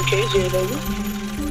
qualquer dia.